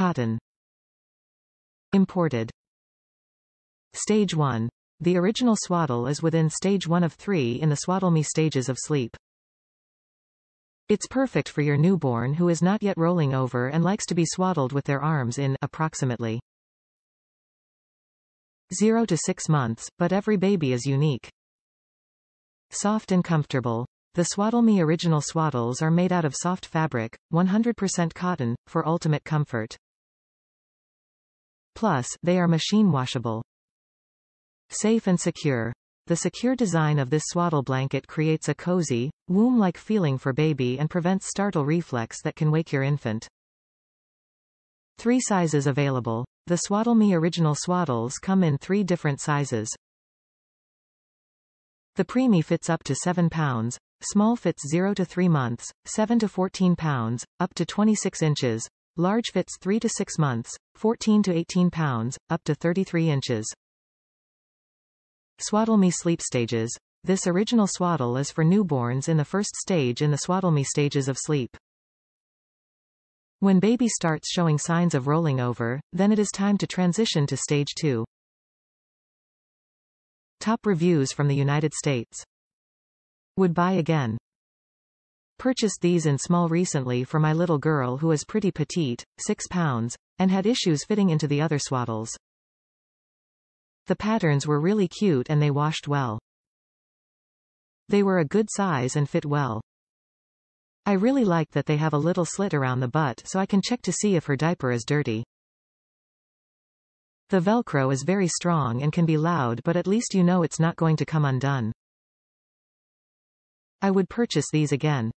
Cotton. Imported. Stage 1. The original swaddle is within stage 1 of 3 in the SwaddleMe stages of sleep. It's perfect for your newborn who is not yet rolling over and likes to be swaddled with their arms in approximately 0 to 6 months, but every baby is unique. Soft and comfortable. The SwaddleMe original swaddles are made out of soft fabric, 100% cotton, for ultimate comfort. Plus, they are machine washable. Safe and secure. The secure design of this swaddle blanket creates a cozy, womb-like feeling for baby and prevents startle reflex that can wake your infant. Three sizes available. The SwaddleMe original swaddles come in three different sizes. The preemie fits up to 7 pounds, small fits 0 to 3 months, 7 to 14 pounds, up to 26 inches, large fits 3 to 6 months, 14 to 18 pounds, up to 33 inches. SwaddleMe sleep stages. This original swaddle is for newborns in the first stage in the SwaddleMe stages of sleep. When baby starts showing signs of rolling over, then it is time to transition to stage 2. Top reviews from the United States. Would buy again. Purchased these in small recently for my little girl who is pretty petite, 6 pounds, and had issues fitting into the other swaddles. The patterns were really cute and they washed well. They were a good size and fit well. I really like that they have a little slit around the butt so I can check to see if her diaper is dirty. The Velcro is very strong and can be loud but at least you know it's not going to come undone. I would purchase these again.